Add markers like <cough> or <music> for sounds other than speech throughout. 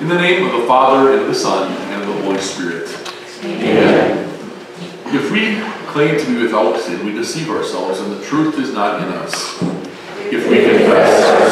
In the name of the Father, and of the Son, and of the Holy Spirit. Amen. If we claim to be without sin, we deceive ourselves, and the truth is not in us. If we confess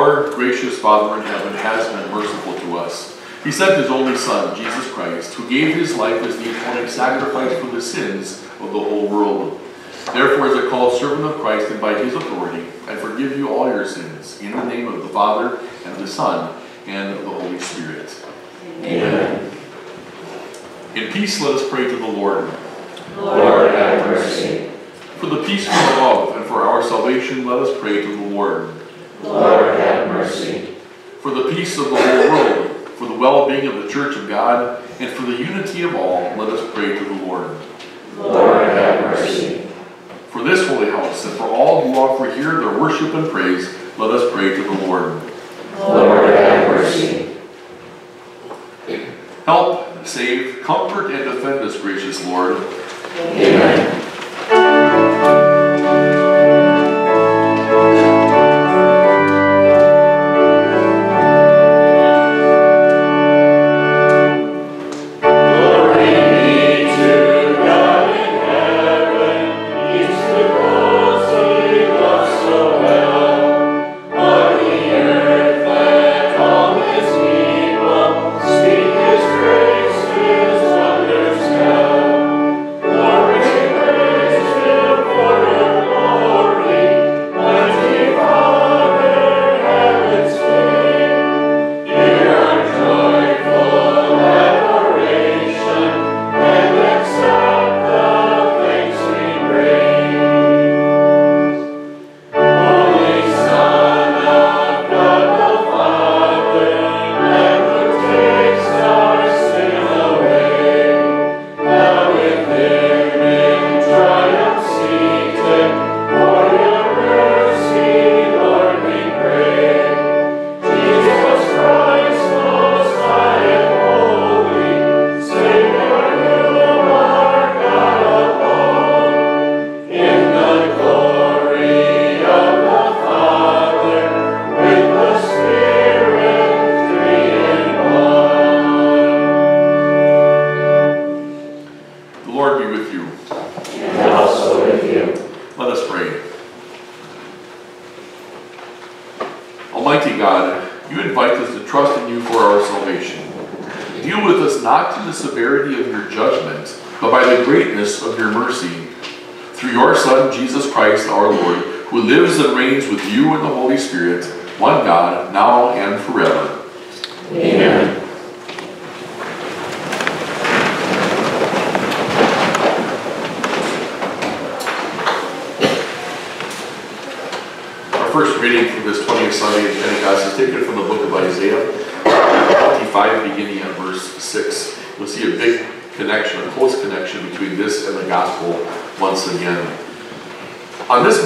our gracious Father in heaven has been merciful to us. He sent his only Son, Jesus Christ, who gave his life as the atoning sacrifice for the sins of the whole world. Therefore, as a called servant of Christ and by his authority, I forgive you all your sins, in the name of the Father, and the Son, and the Holy Spirit. Amen. In peace, let us pray to the Lord. Lord, have mercy. For the peace from above and for our salvation, let us pray to the Lord. Lord, have mercy. For the peace of the whole world, for the well-being of the Church of God, and for the unity of all, let us pray to the Lord. Lord, have mercy. For this holy house, and for all who offer here their worship and praise, let us pray to the Lord. Lord, have mercy. Help, save, comfort, and defend us, gracious Lord. Amen.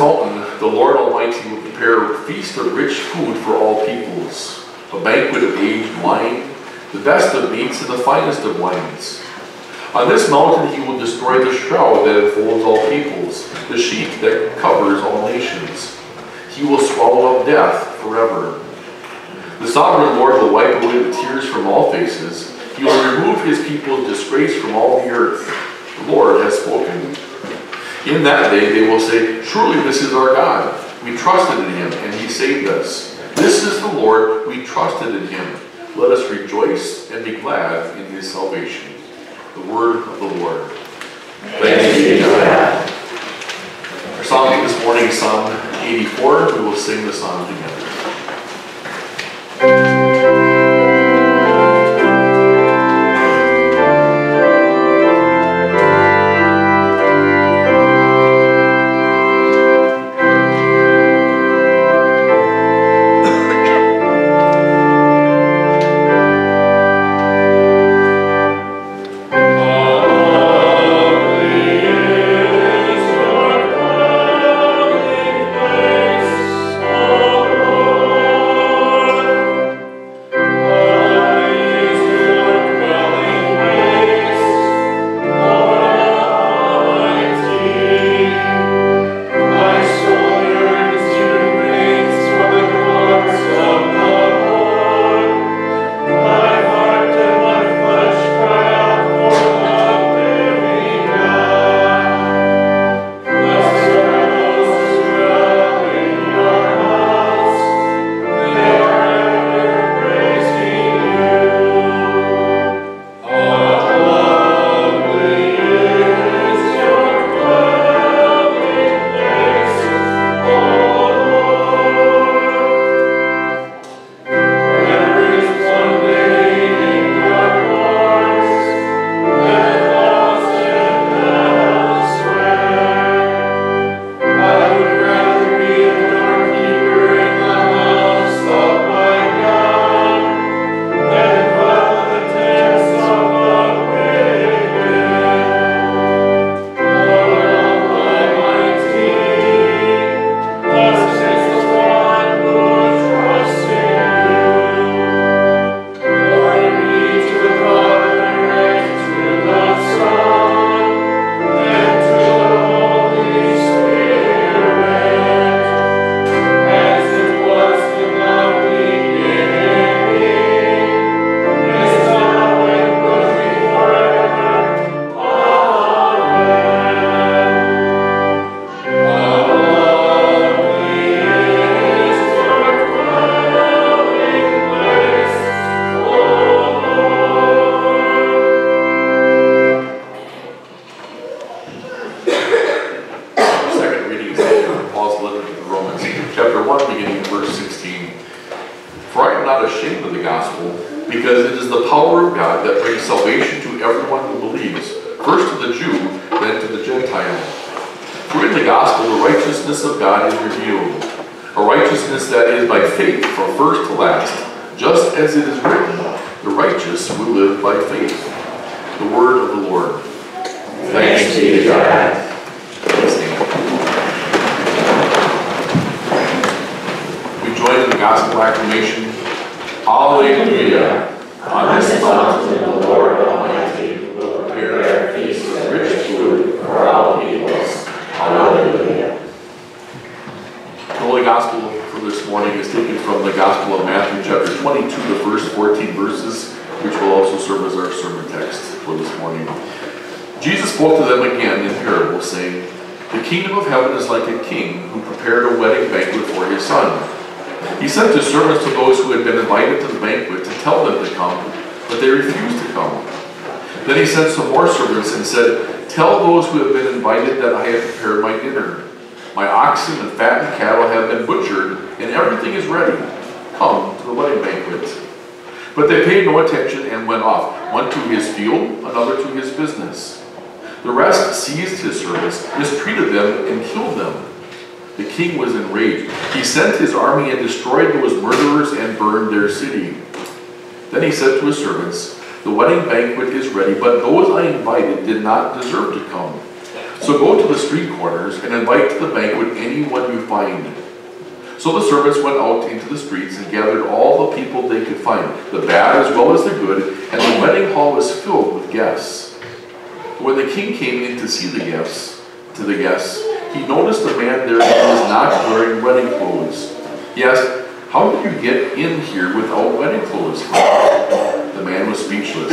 mountain the Lord Almighty will prepare a feast of rich food for all peoples, a banquet of aged wine, the best of meats, and the finest of wines. On this mountain he will destroy the shroud that enfolds all peoples, the sheet that covers all nations. He will swallow up death forever. The sovereign Lord will wipe away the tears from all faces. He will remove his people's disgrace from all the earth. The Lord has spoken. In that day they will say, Surely this is our God. We trusted in him, and he saved us. This is the Lord. We trusted in him. Let us rejoice and be glad in his salvation. The word of the Lord. Thanks be to God. Our song this morning is Psalm 84. We will sing the song together. Of the gospel, because it is the power of God that brings salvation to everyone who believes, first to the Jew, then to the Gentile. For in the gospel the righteousness of God is revealed, a righteousness that is by faith from first to last, just as it is written, the righteous will live by faith. The word of the Lord. Thanks be to God. We join in the gospel acclamation. Alleluia. On this mountain, the Lord Almighty will prepare a feast of rich food for all peoples. Hallelujah. the Holy Gospel for this morning is taken from the Gospel of Matthew, chapter 22, the first 14 verses, which will also serve as our sermon text for this morning. Jesus spoke to them again in parable, saying, The kingdom of heaven is like a king who prepared a wedding banquet for his son. He sent his servants to those who had been invited to the banquet to tell them to come, but they refused to come. Then he sent some more servants and said, Tell those who have been invited that I have prepared my dinner. My oxen and fattened cattle have been butchered, and everything is ready. Come to the wedding banquet. But they paid no attention and went off, one to his field, another to his business. The rest seized his servants, mistreated them, and killed them. The king was enraged. He sent his army and destroyed those murderers and burned their city. Then he said to his servants, The wedding banquet is ready, but those I invited did not deserve to come. So go to the street corners and invite to the banquet anyone you find. So the servants went out into the streets and gathered all the people they could find, the bad as well as the good, and the wedding hall was filled with guests. When the king came in to see the guests, to the guests, he noticed a man there who was not wearing wedding clothes. He asked, How did you get in here without wedding clothes? The man was speechless.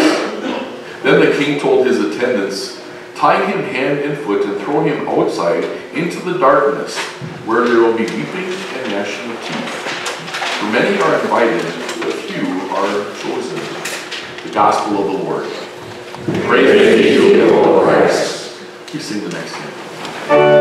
Then the king told his attendants, Tie him hand and foot and throw him outside into the darkness, where there will be weeping and gnashing of teeth. For many are invited, but few are chosen. The Gospel of the Lord. Praise, Praise to you, Lord Christ. We sing the next hymn.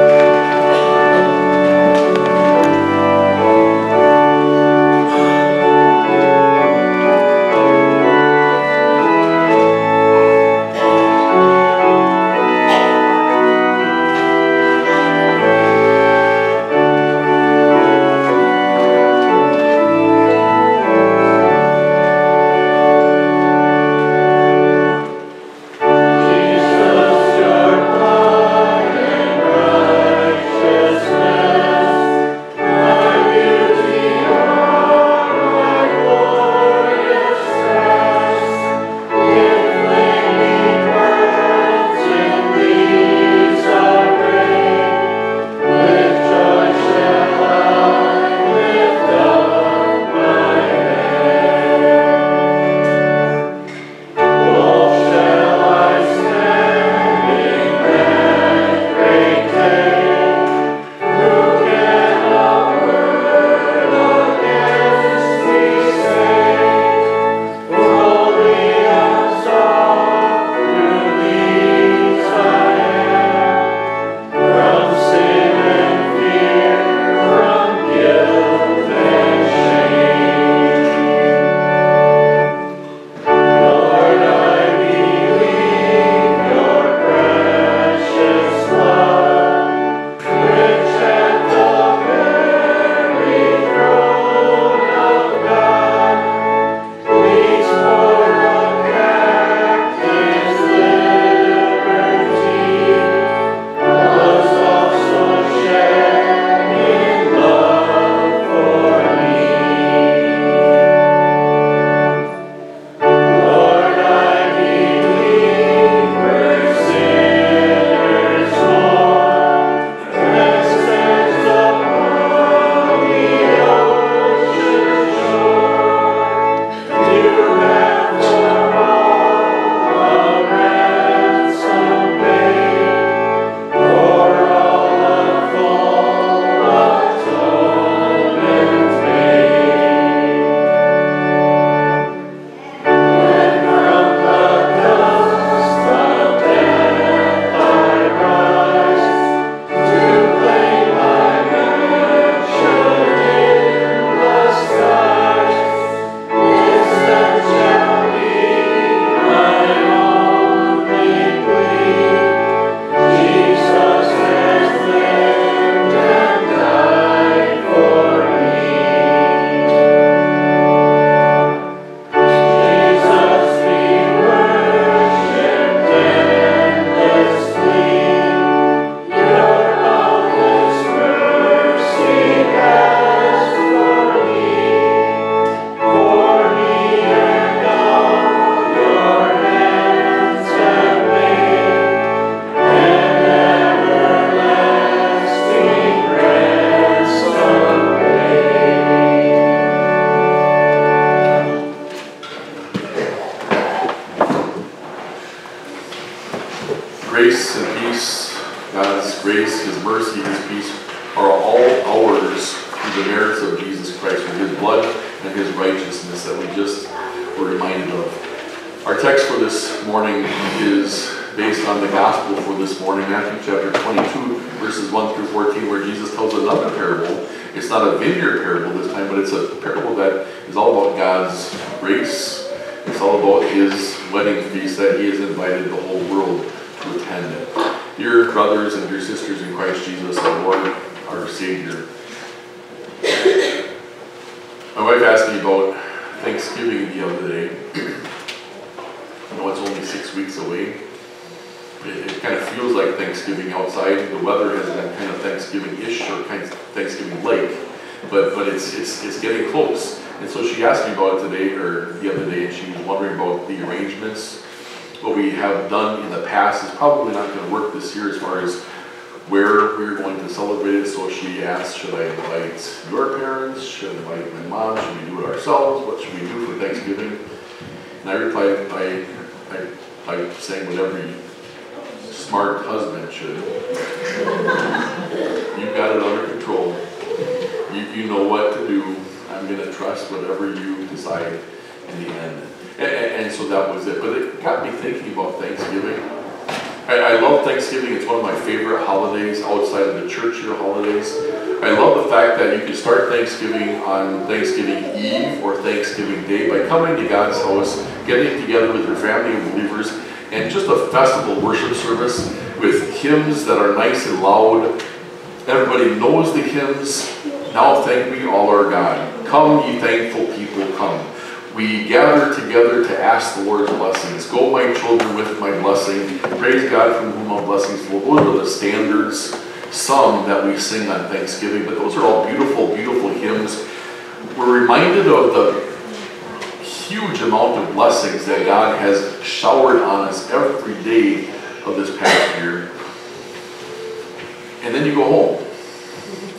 but but it's it's it's getting close. And so she asked me about it today or the other day, and she was wondering about the arrangements. What we have done in the past is probably not going to work this year as far as where we are going to celebrate it. So she asked, should I invite your parents? Should I invite my mom? Should we do it ourselves? What should we do for Thanksgiving? And I replied by, I I saying whatever you smart husband should. <laughs> You've got it under control you, you know what to do, I'm gonna trust whatever you decide in the end. And, and, and so that was it, but it got me thinking about Thanksgiving. I, I love Thanksgiving, it's one of my favorite holidays outside of the church year holidays. I love the fact that you can start Thanksgiving on Thanksgiving Eve or Thanksgiving Day by coming to God's house, getting together with your family of believers, and just a festival worship service with hymns that are nice and loud. Everybody knows the hymns. Now thank we all our God. Come, ye thankful people, come. We gather together to ask the Lord's blessings. Go, my children, with my blessing. Praise God from whom all blessings flow. Those are the standards, some that we sing on Thanksgiving, but those are all beautiful, beautiful hymns. We're reminded of the huge amount of blessings that God has showered on us every day of this past year. And then you go home.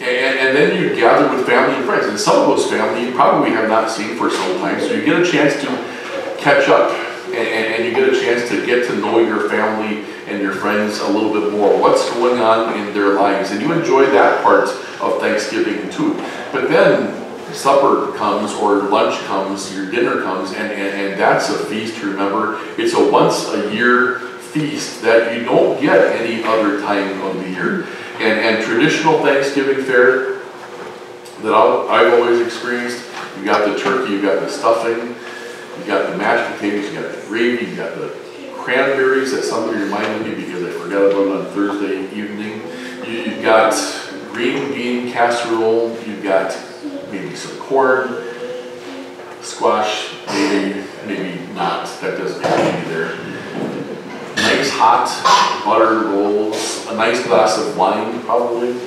And, and then you gather with family and friends. And some of those family you probably have not seen for some time, so you get a chance to catch up. And, and, and you get a chance to get to know your family and your friends a little bit more. What's going on in their lives. And you enjoy that part of Thanksgiving too. But then supper comes or lunch comes, your dinner comes, and, and, and that's a feast remember. It's a once a year feast that you don't get any other time of the year. And, and traditional Thanksgiving fare that I've always experienced, you got the turkey, you got the stuffing, you got the mashed potatoes, you got the gravy, you got the cranberries that somebody reminded me because I forgot about it on Thursday evening. You, you've got green bean casserole, you've got maybe some corn, squash, maybe, maybe not, that doesn't have to be there. Nice hot butter rolls, a nice glass of wine probably,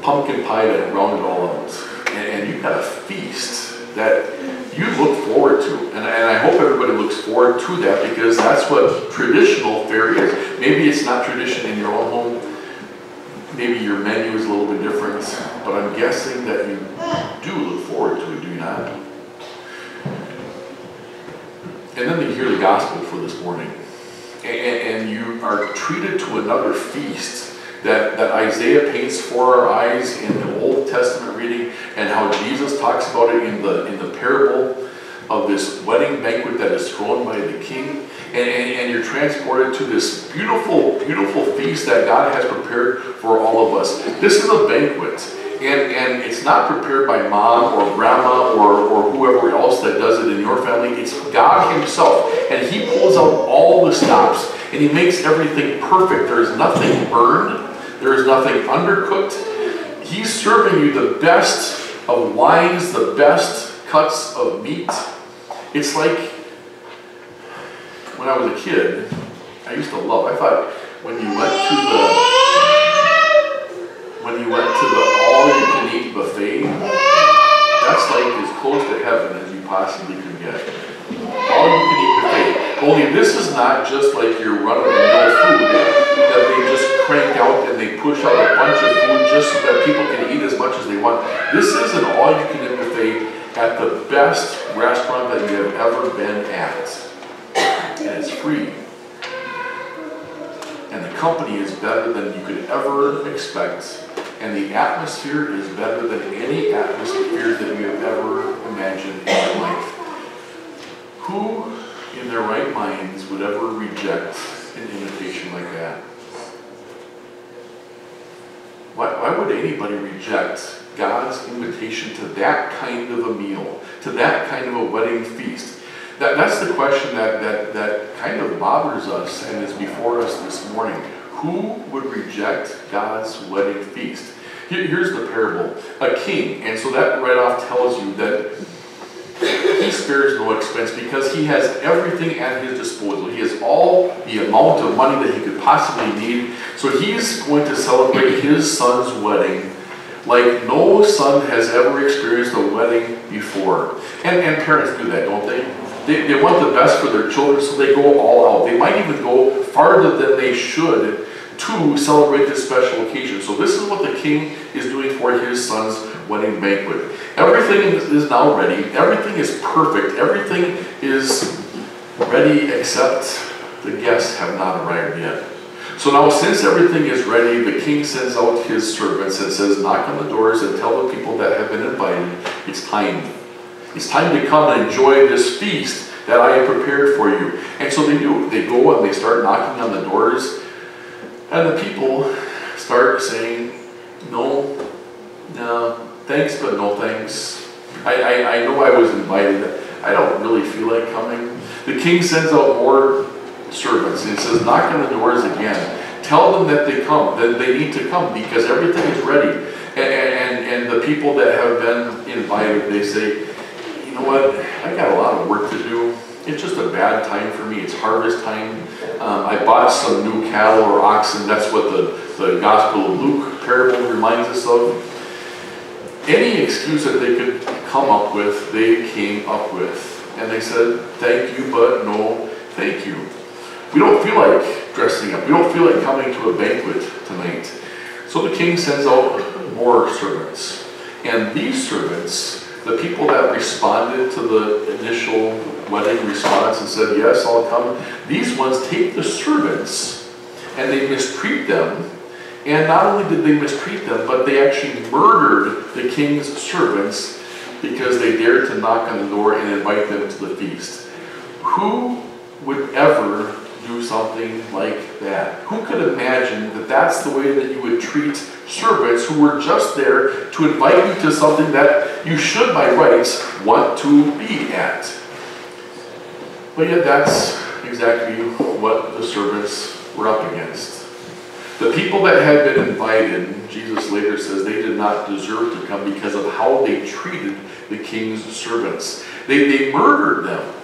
pumpkin pie to round it all out. And, and you've got a feast that you look forward to. And, and I hope everybody looks forward to that because that's what traditional fare is. Maybe it's not tradition in your own home, maybe your menu is a little bit different, but I'm guessing that you do look forward to it, do you not? And then you hear the gospel for this morning. And, and you are treated to another feast that, that Isaiah paints for our eyes in the Old Testament reading and how Jesus talks about it in the, in the parable of this wedding banquet that is thrown by the king. And, and, and you're transported to this beautiful, beautiful feast that God has prepared for all of us. This is a banquet. And, and it's not prepared by mom or grandma or, or whoever else that does it in your family. It's God Himself. And He pulls out all the stops and He makes everything perfect. There is nothing burned, there is nothing undercooked. He's serving you the best of wines, the best cuts of meat. It's like when I was a kid, I used to love, I thought when you went to the when you went to the all-you-can-eat buffet, that's like as close to heaven as you possibly could get. All-you-can-eat buffet. Only this is not just like your run-of-the-mill food that they just crank out and they push out a bunch of food just so that people can eat as much as they want. This is an all-you-can-eat buffet at the best restaurant that you have ever been at. And it's free and the company is better than you could ever expect, and the atmosphere is better than any atmosphere that you have ever imagined in your life. Who in their right minds would ever reject an invitation like that? Why, why would anybody reject God's invitation to that kind of a meal, to that kind of a wedding feast? That, that's the question that, that, that kind of bothers us and is before us this morning. Who would reject God's wedding feast? Here, here's the parable. A king, and so that right off tells you that he spares no expense because he has everything at his disposal. He has all the amount of money that he could possibly need. So he's going to celebrate his son's wedding like no son has ever experienced a wedding before. And, and parents do that, don't they? They, they want the best for their children, so they go all out. They might even go farther than they should to celebrate this special occasion. So this is what the king is doing for his son's wedding banquet. Everything is now ready. Everything is perfect. Everything is ready except the guests have not arrived yet. So now since everything is ready, the king sends out his servants and says, knock on the doors and tell the people that have been invited, it's time. It's time to come and enjoy this feast that I have prepared for you. And so they do. They go and they start knocking on the doors. And the people start saying, no, no, thanks, but no thanks. I, I, I know I was invited. I don't really feel like coming. The king sends out more servants and he says, knock on the doors again. Tell them that they come, that they need to come because everything is ready. And, and, and the people that have been invited, they say, you know what, I got a lot of work to do. It's just a bad time for me. It's harvest time. Um, I bought some new cattle or oxen. That's what the, the Gospel of Luke parable reminds us of. Any excuse that they could come up with, they came up with. And they said, thank you, but no thank you. We don't feel like dressing up. We don't feel like coming to a banquet tonight. So the king sends out more servants. And these servants, the people that responded to the initial wedding response and said, yes, I'll come, these ones take the servants and they mistreat them. And not only did they mistreat them, but they actually murdered the king's servants because they dared to knock on the door and invite them to the feast. Who would ever do something like that? Who could imagine that that's the way that you would treat servants who were just there to invite you to something that you should, by rights, want to be at? But yet, that's exactly what the servants were up against. The people that had been invited, Jesus later says, they did not deserve to come because of how they treated the king's servants. They, they murdered them.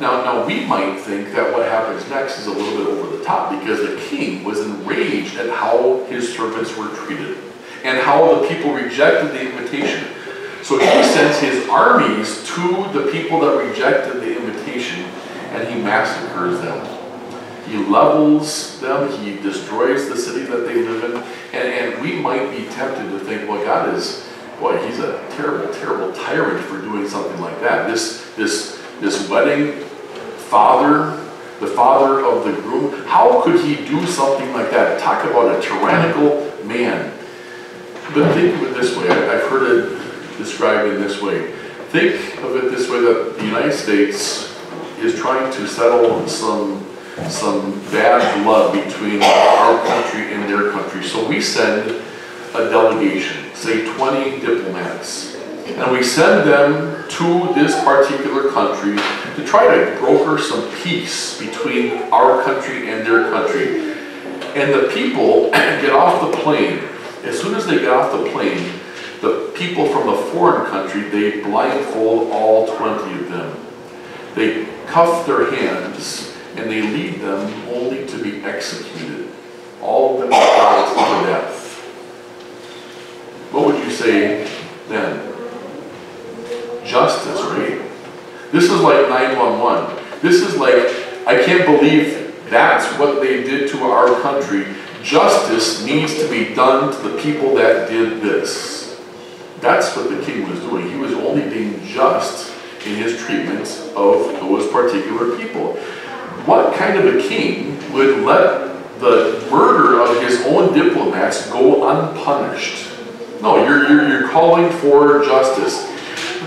Now, now we might think that what happens next is a little bit over the top because the king was enraged at how his servants were treated and how the people rejected the invitation. So he sends his armies to the people that rejected the invitation and he massacres them. He levels them, he destroys the city that they live in, and, and we might be tempted to think, well, God is, boy, he's a terrible, terrible tyrant for doing something like that. This, this, this wedding father, the father of the groom, how could he do something like that? Talk about a tyrannical man. But think of it this way, I've heard it described in this way. Think of it this way that the United States is trying to settle some, some bad blood between our country and their country. So we send a delegation, say 20 diplomats, and we send them to this particular country to try to broker some peace between our country and their country. And the people <clears throat> get off the plane. As soon as they get off the plane, the people from the foreign country, they blindfold all 20 of them. They cuff their hands and they lead them only to be executed. All of them are to death. What would you say then? Justice, right? This is like 911. This is like, I can't believe that's what they did to our country. Justice needs to be done to the people that did this. That's what the king was doing. He was only being just in his treatment of those particular people. What kind of a king would let the murder of his own diplomats go unpunished? No, you're, you're, you're calling for justice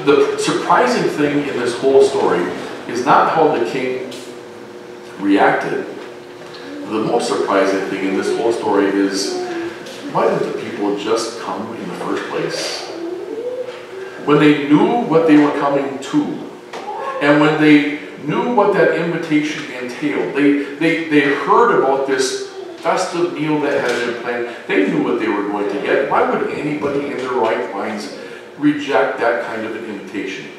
the surprising thing in this whole story is not how the king reacted. The most surprising thing in this whole story is why did the people just come in the first place? When they knew what they were coming to, and when they knew what that invitation entailed, they, they, they heard about this festive meal that had been planned, they knew what they were going to get. Why would anybody in their right minds reject that kind of an invitation.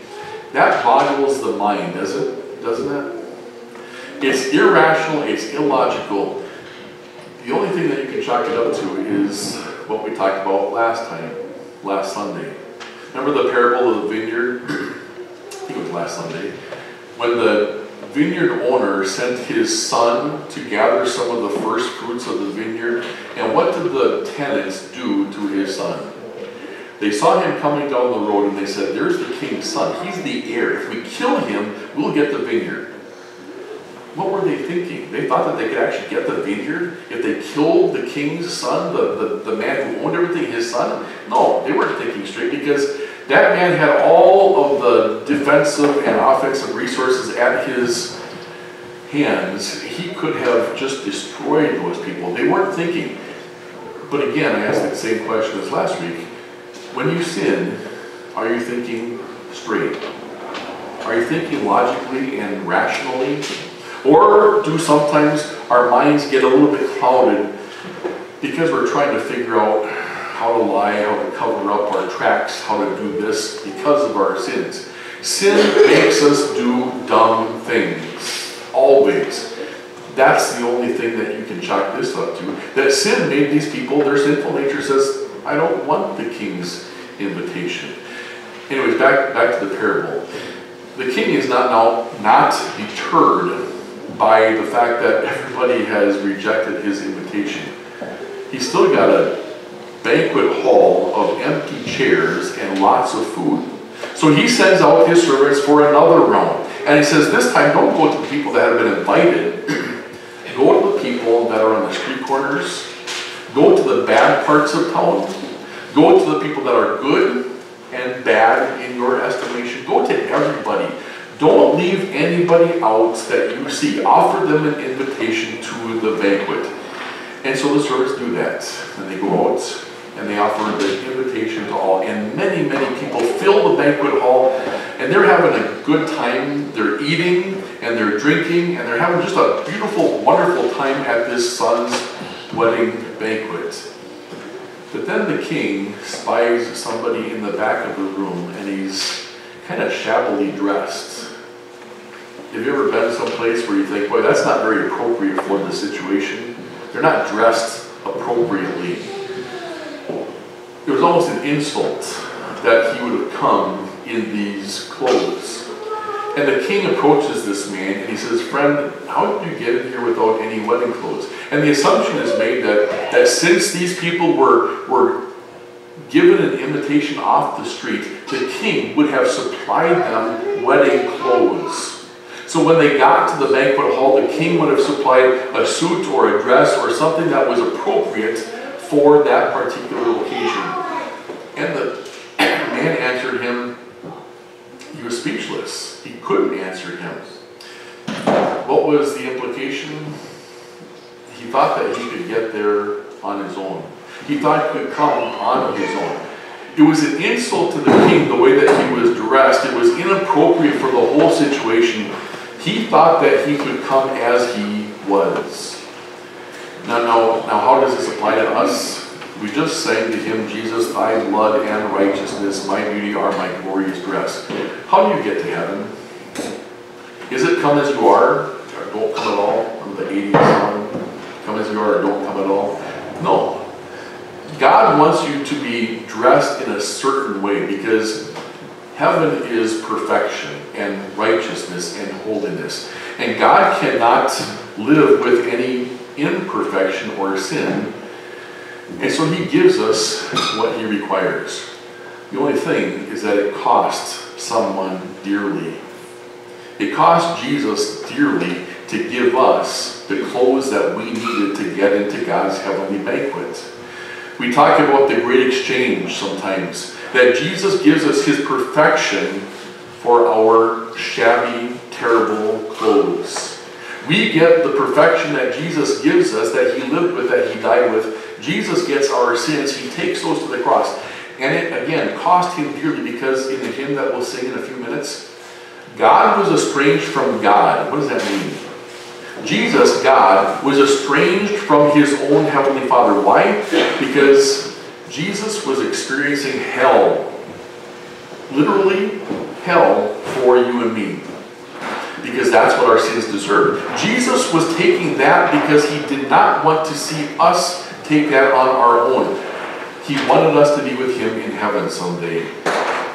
That boggles the mind, does it? Doesn't it? It's irrational, it's illogical. The only thing that you can chalk it up to is what we talked about last time, last Sunday. Remember the parable of the vineyard? I think it was last Sunday. When the vineyard owner sent his son to gather some of the first fruits of the vineyard, and what did the tenants do to his son? They saw him coming down the road and they said, There's the king's son. He's the heir. If we kill him, we'll get the vineyard. What were they thinking? They thought that they could actually get the vineyard if they killed the king's son, the, the, the man who owned everything, his son? No, they weren't thinking straight because that man had all of the defensive and offensive resources at his hands. He could have just destroyed those people. They weren't thinking. But again, I asked the same question as last week. When you sin, are you thinking straight? Are you thinking logically and rationally? Or do sometimes our minds get a little bit clouded because we're trying to figure out how to lie, how to cover up our tracks, how to do this because of our sins. Sin makes us do dumb things, always. That's the only thing that you can chalk this up to. That sin made these people, their sinful nature says, I don't want the king's invitation. Anyways, back, back to the parable. The king is not now not deterred by the fact that everybody has rejected his invitation. He's still got a banquet hall of empty chairs and lots of food. So he sends out his servants for another round. And he says, this time don't go to the people that have been invited. <clears throat> go to the people that are on the street corners. Go to the bad parts of town. Go to the people that are good and bad in your estimation. Go to everybody. Don't leave anybody out that you see. Offer them an invitation to the banquet. And so the servants do that. And they go out and they offer the invitation to all. And many, many people fill the banquet hall and they're having a good time. They're eating and they're drinking and they're having just a beautiful, wonderful time at this son's wedding banquet. But then the king spies somebody in the back of the room and he's kind of shabbily dressed. Have you ever been someplace where you think, boy, that's not very appropriate for the situation? They're not dressed appropriately. It was almost an insult that he would have come in these clothes. And the king approaches this man and he says, Friend, how did you get in here without any wedding clothes? And the assumption is made that, that since these people were, were given an invitation off the street, the king would have supplied them wedding clothes. So when they got to the banquet hall, the king would have supplied a suit or a dress or something that was appropriate for that particular occasion. And the <clears throat> man answered him, he was speechless. He couldn't answer him. What was the implication? He thought that he could get there on his own. He thought he could come on his own. It was an insult to the king the way that he was dressed. It was inappropriate for the whole situation. He thought that he could come as he was. Now, now, now how does this apply to us? We just sang to him, Jesus, thy blood and righteousness, my beauty are my glorious dress. How do you get to heaven? Is it come as you are, or don't come at all? From the 80s song, come as you are, or don't come at all? No. God wants you to be dressed in a certain way because heaven is perfection and righteousness and holiness. And God cannot live with any imperfection or sin and so he gives us what he requires. The only thing is that it costs someone dearly. It cost Jesus dearly to give us the clothes that we needed to get into God's heavenly banquet. We talk about the great exchange sometimes, that Jesus gives us his perfection for our shabby, terrible clothes. We get the perfection that Jesus gives us, that he lived with, that he died with, Jesus gets our sins, he takes those to the cross. And it, again, cost him dearly because in the hymn that we'll sing in a few minutes, God was estranged from God. What does that mean? Jesus, God, was estranged from his own heavenly Father. Why? Because Jesus was experiencing hell. Literally, hell for you and me. Because that's what our sins deserve. Jesus was taking that because he did not want to see us take that on our own. He wanted us to be with him in heaven someday.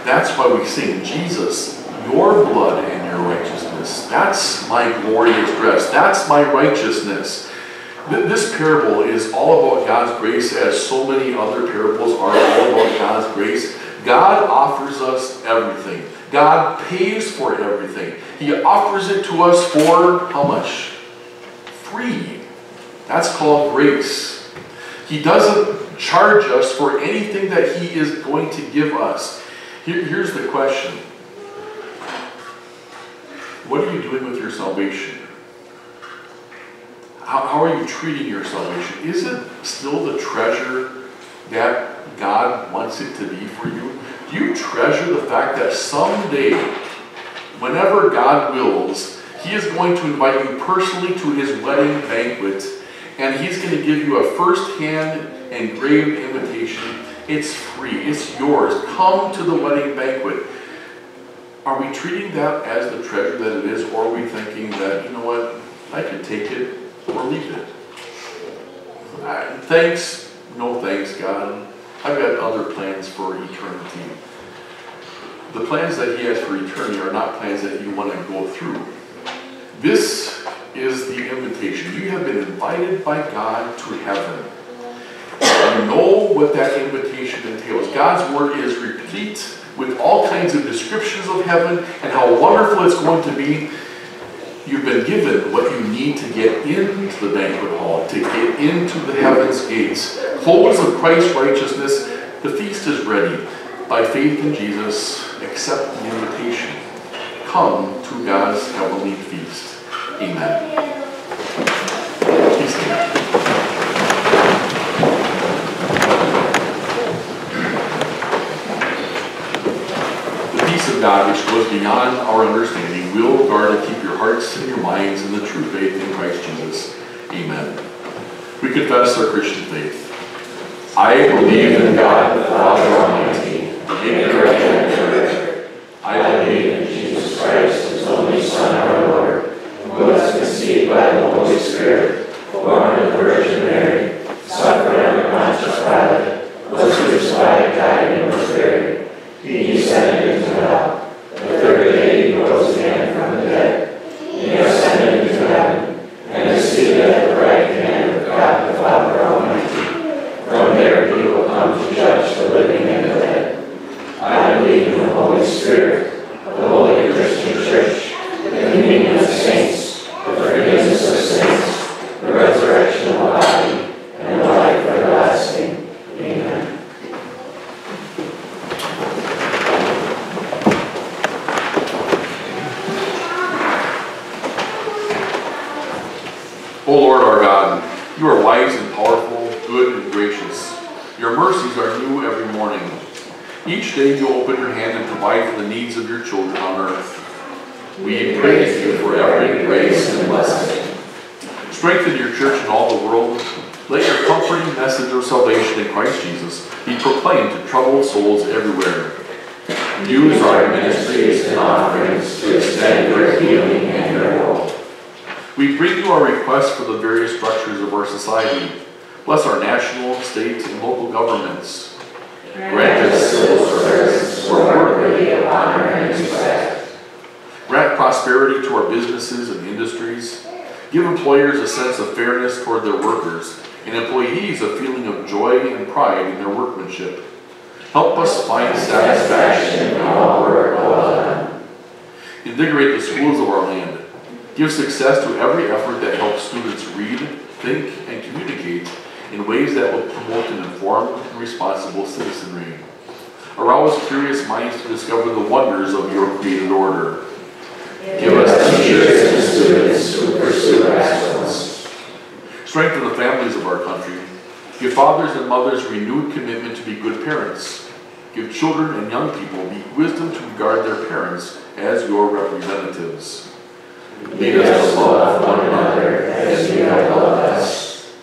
That's why we sing, Jesus, your blood and your righteousness. That's my glorious dress. That's my righteousness. This parable is all about God's grace, as so many other parables are all about God's grace. God offers us everything. God pays for everything. He offers it to us for how much? Free. That's called grace. He doesn't charge us for anything that He is going to give us. Here- here's the question What are you doing with your salvation? How, how are you treating your salvation? Is it still the treasure that God wants it to be for you? You treasure the fact that someday, whenever God wills, He is going to invite you personally to His wedding banquet, and He's going to give you a first-hand engraved invitation. It's free, it's yours. Come to the wedding banquet. Are we treating that as the treasure that it is, or are we thinking that, you know what, I could take it or leave it? Uh, Thanks, no thanks, God. I've got other plans for eternity. The plans that He has for eternity are not plans that you want to go through. This is the invitation. You have been invited by God to heaven. You know what that invitation entails. God's word is replete with all kinds of descriptions of heaven and how wonderful it's going to be. You've been given what you need to get into the banquet hall, to get into the heaven's gates. Clothes of Christ's righteousness, the feast is ready. By faith in Jesus, accept the invitation. Come to God's heavenly feast. Amen. Peace of God, which goes beyond our understanding, will guard and keep your hearts and your minds in the true faith in Christ Jesus. Amen. We confess our Christian faith. I believe in God, the Father Almighty, He descended into hell. The third day he rose again from the dead. He ascended into heaven, and is seated at the right hand of God the Father Almighty. From there he will come to judge the living and the dead. I believe in the Holy Spirit, the holy Christian church, the communion of saints, the forgiveness of sins, the resurrection of the body, and the life everlasting. Amen. O Lord our God, you are wise and powerful, good and gracious. Your mercies are new every morning. Each day you open your hand and provide for the needs of your children on earth. We praise you for every grace and blessing. Strengthen your church in all the world. Let your comforting message of salvation in Christ Jesus be proclaimed to troubled souls everywhere. Use our ministries and offerings to extend your healing and your hope. We bring you our requests for the various structures of our society. Bless our national, state, and local governments. Grant us civil servants who are worthy of honor and respect. Grant prosperity to our businesses and industries. Give employers a sense of fairness toward their workers, and employees a feeling of joy and pride in their workmanship. Help us find satisfaction in our work. Invigorate the schools of our land. Give success to every effort that helps students read, think, and communicate in ways that will promote an informed and responsible citizenry. Arouse curious minds to discover the wonders of your created order. Give us Teachers and students who pursue excellence. Strengthen the families of our country. Give fathers and mothers renewed commitment to be good parents. Give children and young people the wisdom to regard their parents as your representatives. Lead us to love one another as you have loved us.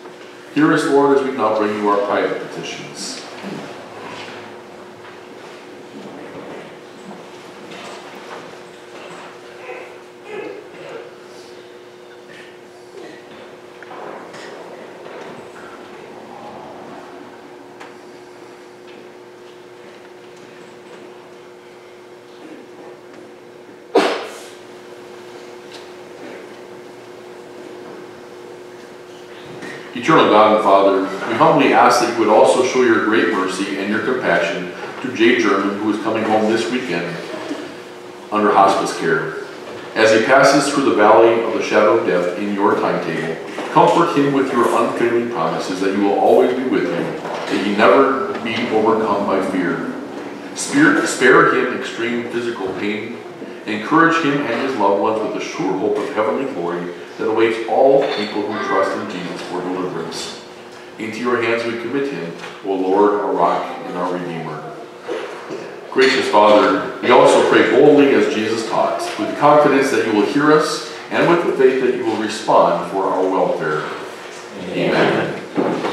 Hear us, Lord, as we now bring you our private petitions. Eternal God and Father, we humbly ask that you would also show your great mercy and your compassion to Jay German, who is coming home this weekend under hospice care. As he passes through the valley of the shadow of death in your timetable, comfort him with your unfailing promises that you will always be with him, that he never be overcome by fear. Spirit, spare him extreme physical pain, encourage him and his loved ones with the sure hope of heavenly glory that awaits all people who trust in Jesus for deliverance. Into your hands we commit him, O Lord, our rock and our redeemer. Gracious Father, we also pray boldly as Jesus taught, with confidence that you will hear us and with the faith that you will respond for our welfare. Amen. The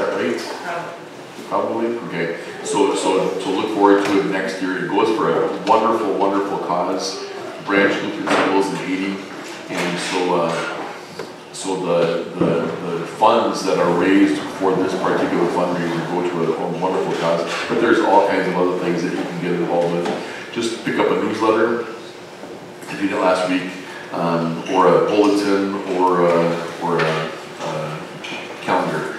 that right? Probably. Okay. So, so to look forward to it next year. It goes for a wonderful, wonderful cause. Branch Lutheran Schools in Haiti, and so uh, so the, the, the funds that are raised for this particular fundraiser go to a, a wonderful cause. But there's all kinds of other things that you can get involved with. Just pick up a newsletter if you did last week, um, or a bulletin, or a, or a, a calendar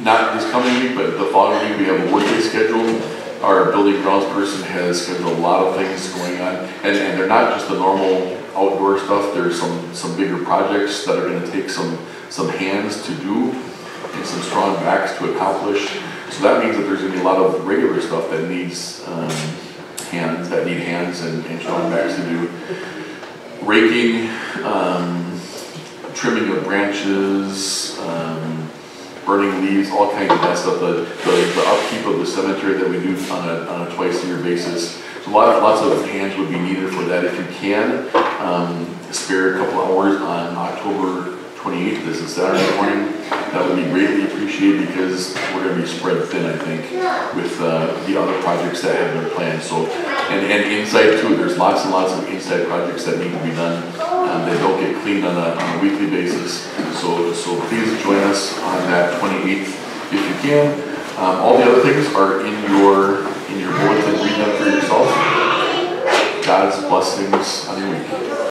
not this coming week, but the following week, we have a workday scheduled. Our building grounds person has scheduled a lot of things going on, and, and they're not just the normal outdoor stuff, there's some, some bigger projects that are gonna take some, some hands to do and some strong backs to accomplish. So that means that there's gonna be a lot of regular stuff that needs, um, hands, that need hands and, and strong backs to do. Raking, um, trimming of branches, um, burning leaves, all kinds of that stuff, the, the, the upkeep of the cemetery that we do on a, on a twice a year basis. So lots, lots of hands would be needed for that if you can, um, spare a couple hours on October twenty-eighth, this is Saturday morning. That would be greatly appreciated because we're gonna be spread thin, I think, with, uh, the other projects that have been planned, so. And, and inside too, there's lots and lots of inside projects that need to be done, um, that don't get cleaned on a, on a weekly basis. So, so please join us on that twenty-eighth if you can. Um, all the other things are in your, in your bulletin, read them for yourself. God's blessings on your week.